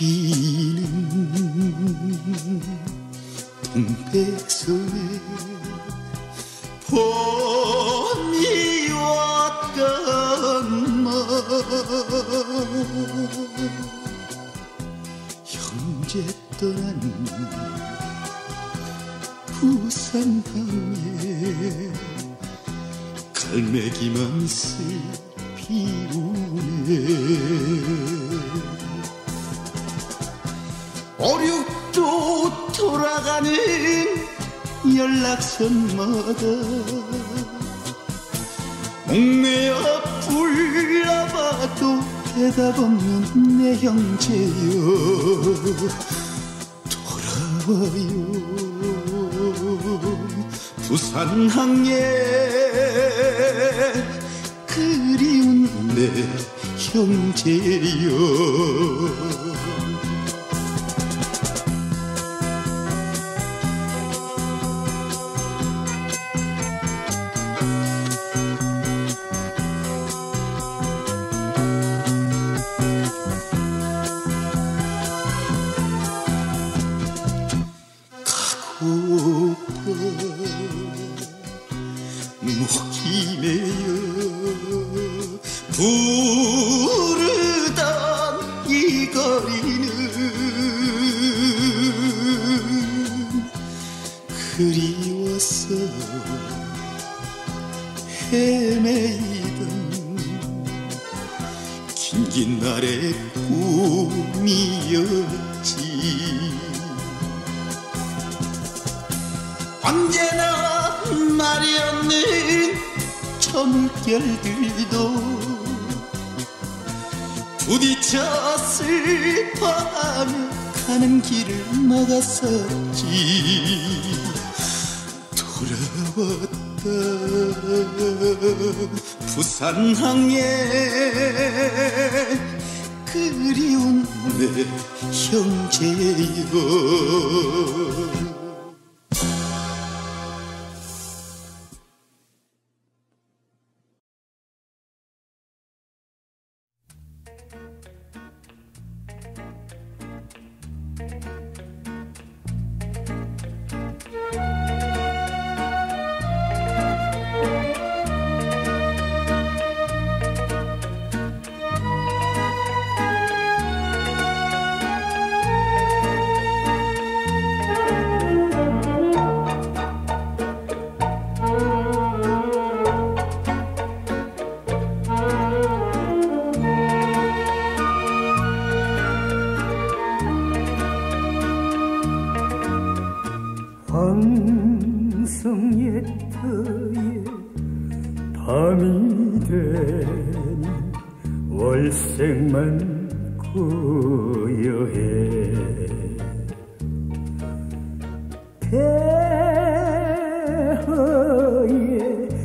피 목매어 불러봐도 대답 없는 내 형제여 돌아와요. 부산 항에 그리운 내 형제여 그리워서 헤매이던 긴긴 날의 꿈이었지. 언제나 말이 없는 저 물결들도 부딪혀 슬퍼하며 가는 길을 막았었지 왔다 부산항에 그리운 내 형제여 월색만 고요해. 대허에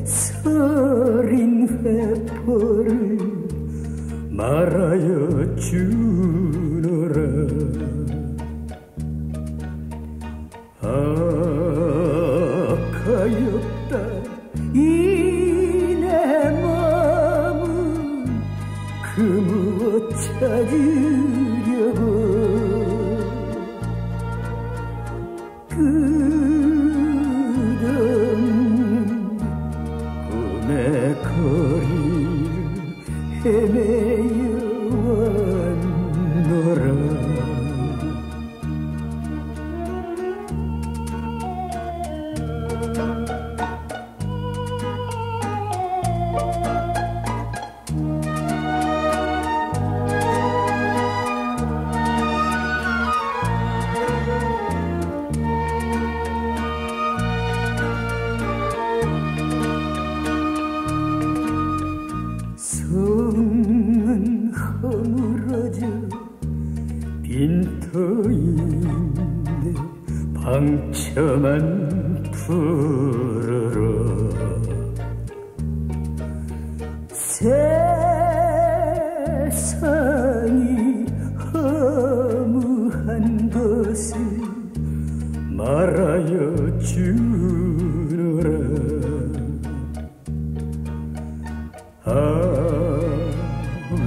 서린 회포를 말하여 주 헤매여 왔노라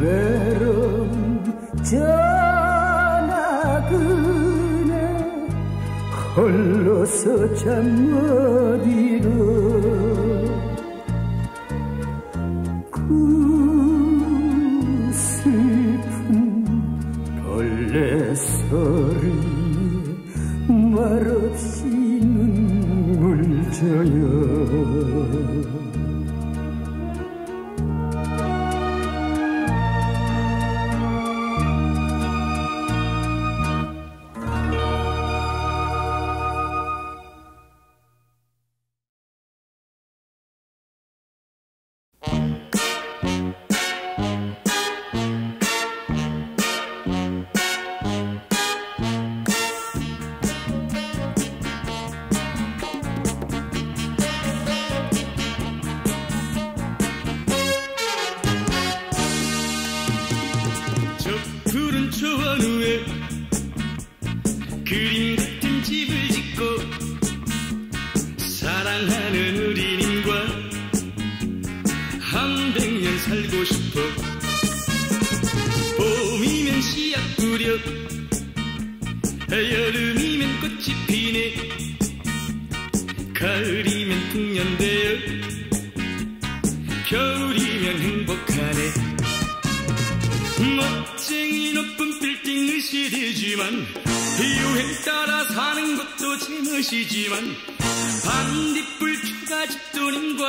외로운 전화 그네 흘러서 잠 어디로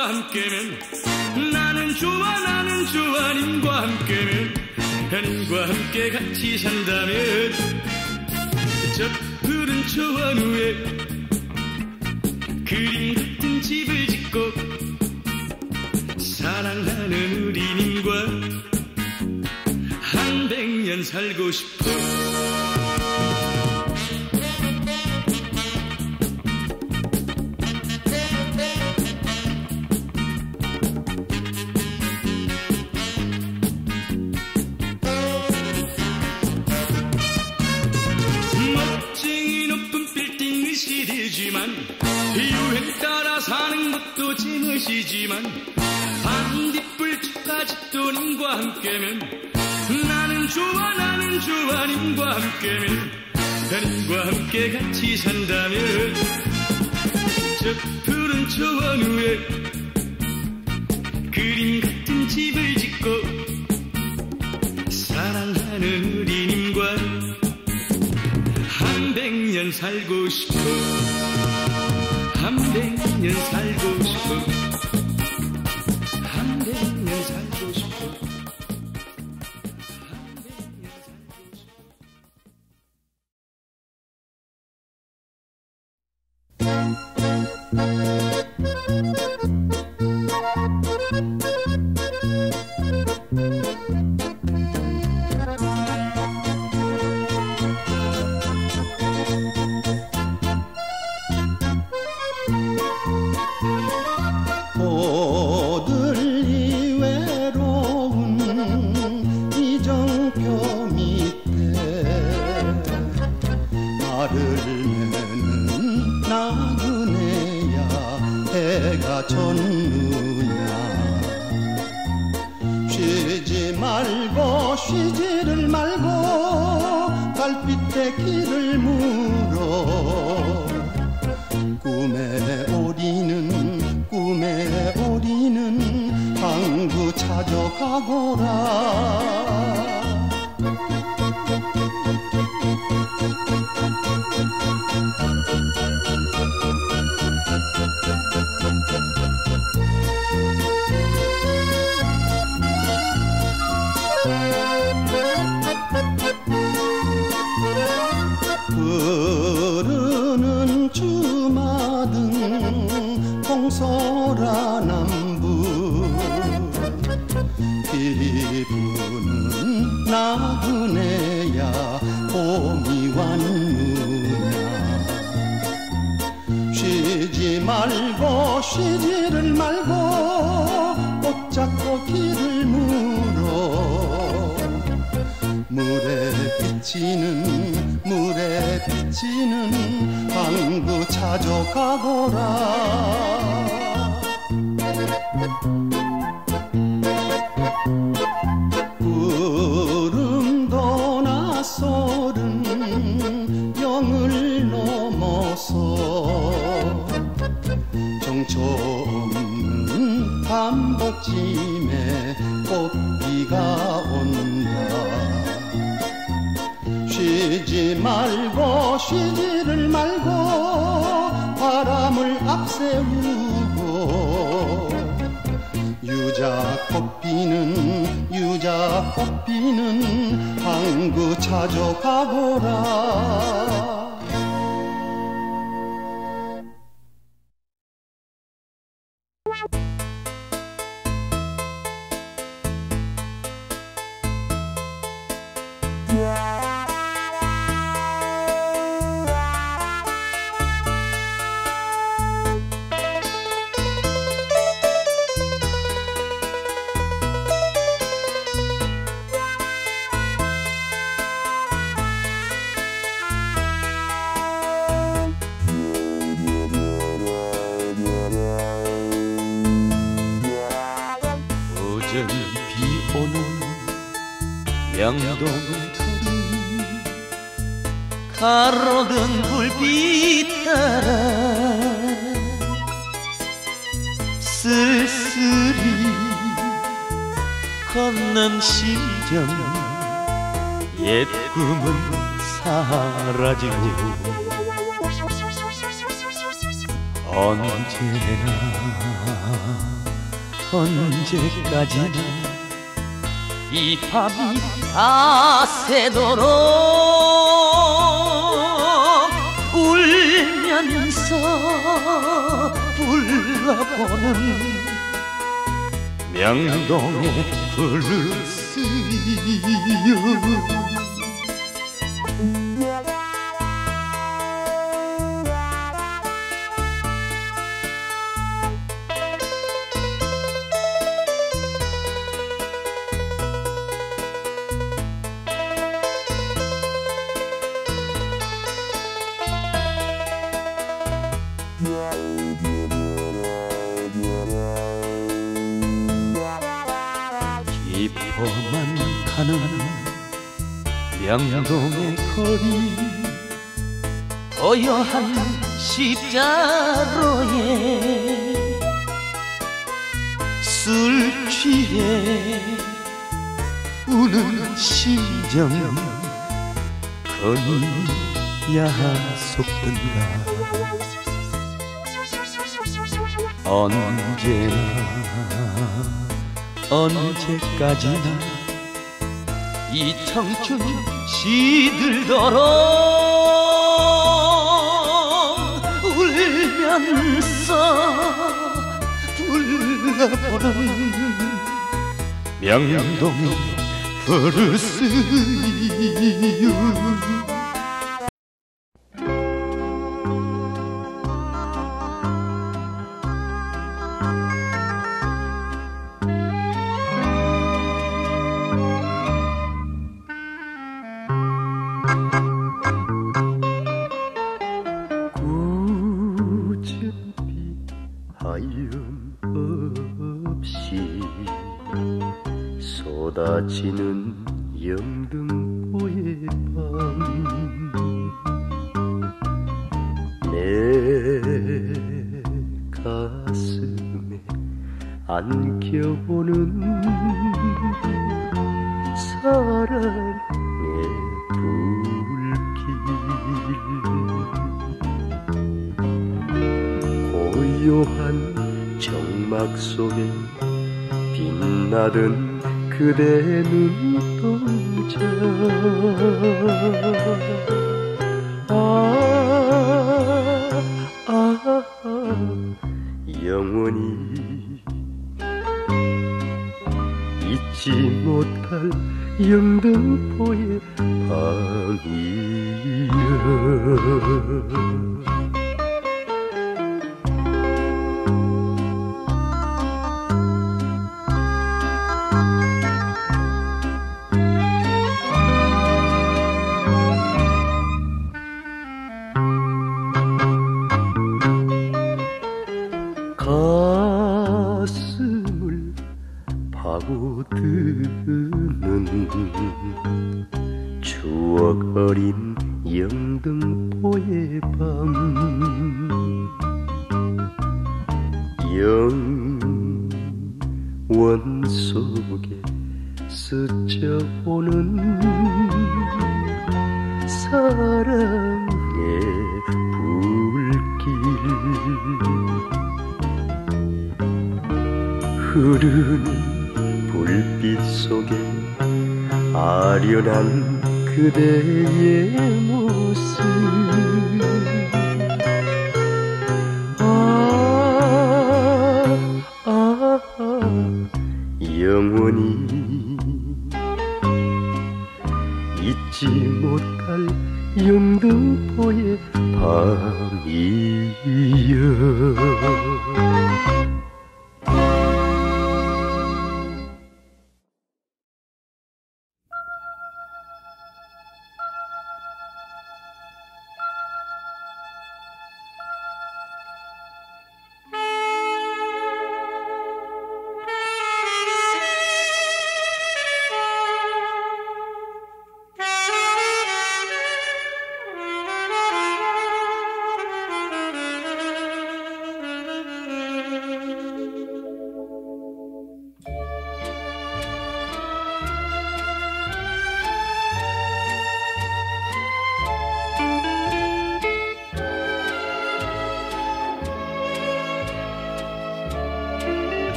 추가집 님과 함께면 나는 좋아 나는 좋아 님과 함께면 님과 함께 같이 산다면 저 푸른 초원 위에 그림 같은 집을 짓고 사랑하는 우리님과 한 백년 살고 싶어 시리지만 유행 따라 사는 것도 제멋이지만 반딧불 축가집도 님과 함께면 나는 좋아 나는 좋아 님과 함께면 님과 함께 같이 산다면 저 푸른 초원 위에 그림 같은 집을 짓고 사랑하는 우리 님과 한 백년 살고 싶어 한 백년 흐르는 주마등 홍소라 남부. 부는 나그네야 봄이 왔느냐. 쉬지 말고 쉬지를 말고 꽃 잡고 길을 물어. 물에 비치는 비치는 항구 찾아가거라. 구름도 낯설은 영을 넘어서 정처 없는 단복짐에 꽃비가 온다 쉬지 말고 쉬지를 말고 바람을 앞세우고. 유자 꽃 피는 유자 꽃 피는 항구 찾아가거라. 오 명동들이 가로등 불빛 따라 쓸쓸히 걷는 심정 옛 꿈은 사라지고 언제나 언제까지나 이 밤이 다 새도록 울면서 불러보는 명동의 블루스요 십자로에 술 취해 우는 심정 거니 야 속든가. 언제나 언제까지나 이 청춘 시들도록 불러보는 명동의 브루스유 지는 영등포의 밤 내 가슴에 안겨오는 사랑의 불길. 고요한 정막 속에 빛나던 그대 눈동자. 아, 아, 영원히 잊지 못할 영등포의 밤이여 속에 스쳐오는 사랑의 불길. 흐르는 불빛 속에 아련한 그대의 모습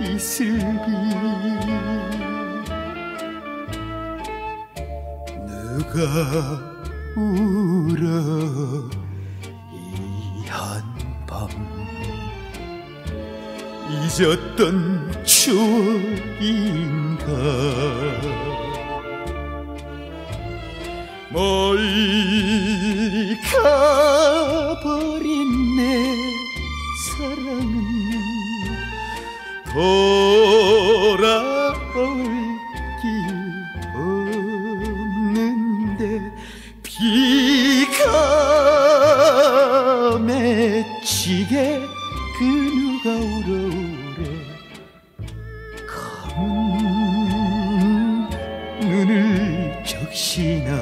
이슬비 누가 울어 이 한밤? 잊었던 추억인가? 멀리 가버 돌아올 길 없는데 비가 맺히게 그 누가 울어오래? 검은 눈을 적시나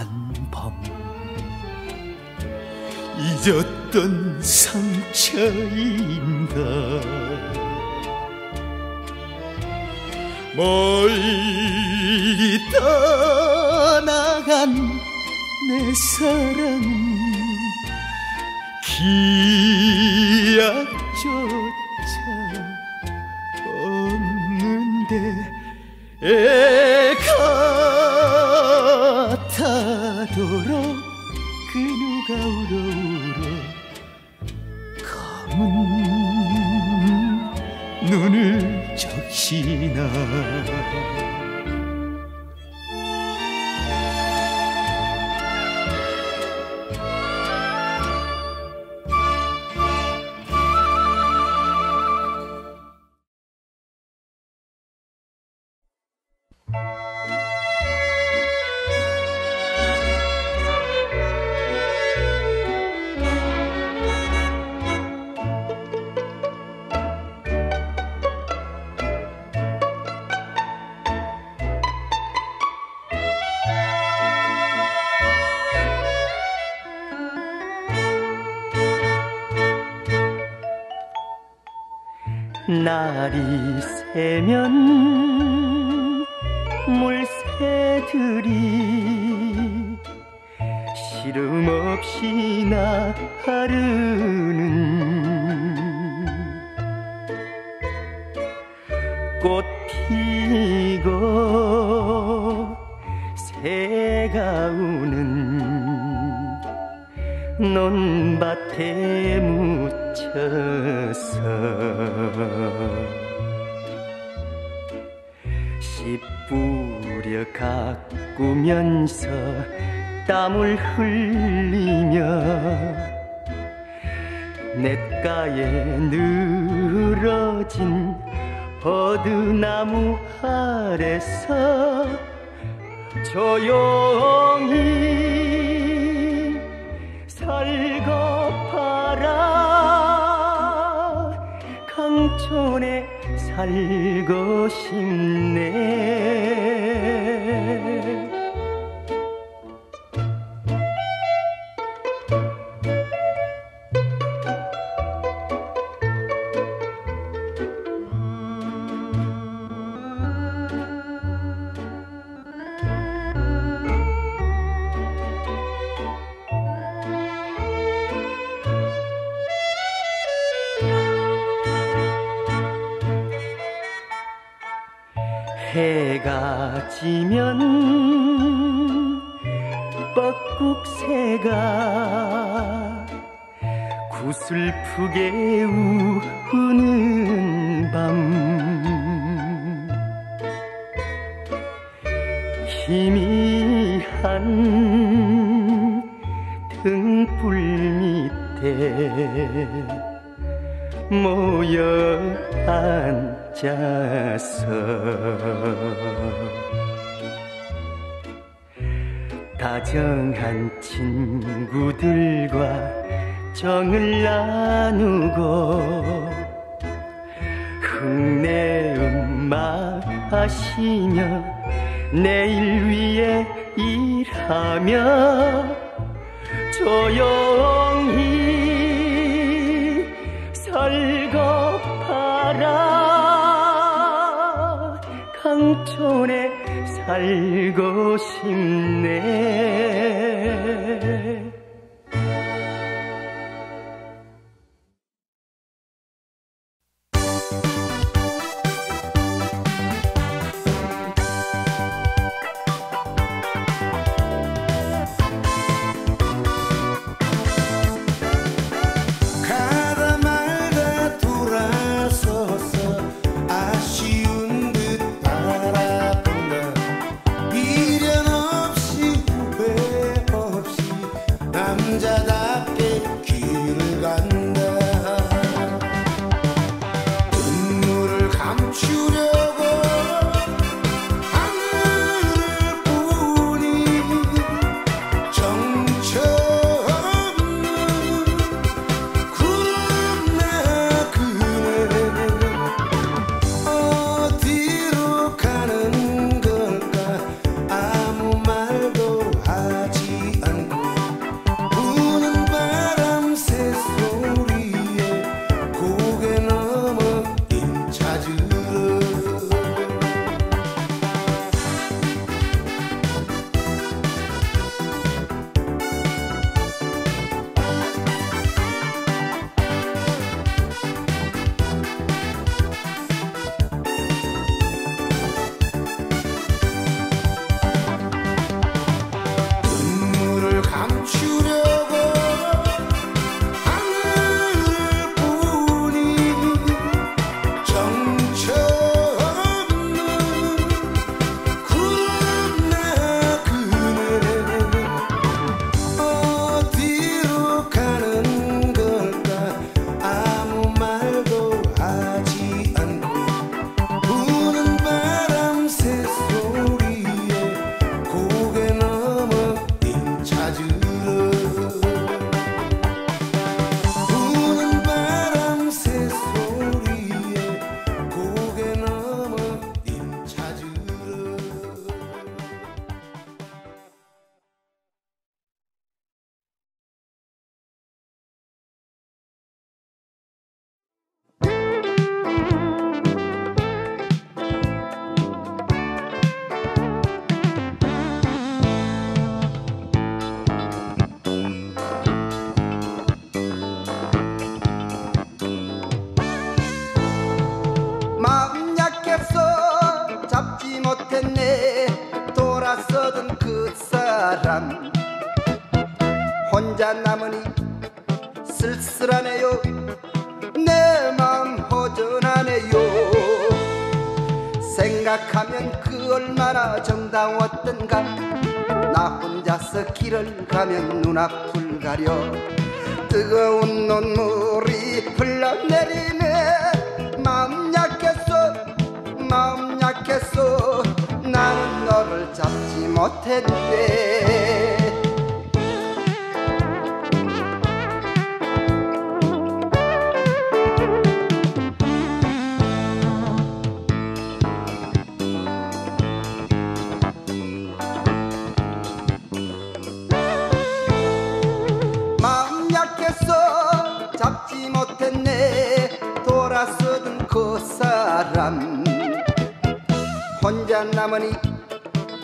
한밤 잊었던 상처인가? 멀리 떠나간 내 사랑은 기약조차 없는데 애 같아도록 그 누가 울어 울어. 검은 눈을 적시나 날이 새면 물새 새들이 시름 없이 나르는 꽃 피고 새가 우는 논밭에 묻 혀서 씨 뿌려 가꾸면서 땀을 흘리며 냇가에 늘어진 버드나무 아래서 조용히 살고 강촌에 살고 싶네 지면 뻐꾹새가 구슬프게 우 앉아서 다정한 친구들과 정을 나누고 흙내음 마시며 내일 위해 일하며 조용 살고 싶네 쓸쓸하네요. 내 마음 허전하네요. 생각하면 그 얼마나 정다웠던가. 나 혼자서 길을 가면 눈앞을 가려. 뜨거운 눈물이 흘러내리네. 마음 약했어 마음 약했어. 나는 너를 잡지 못했네 혼자 남으니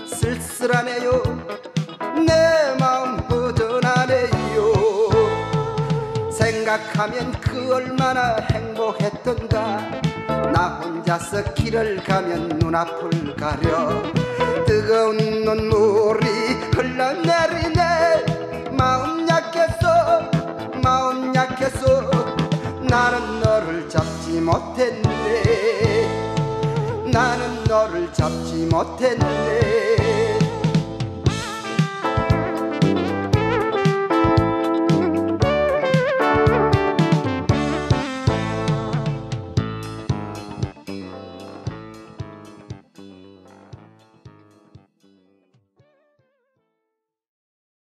쓸쓸하네요. 내 마음 허전하네요. 생각하면 그 얼마나 행복했던가. 나 혼자서 길을 가면 눈앞을 가려. 뜨거운 눈물이 흘러내리네. 마음 약했어 마음 약했어 나는 너를 잡지 못했네 나는 너를 잡지 못했네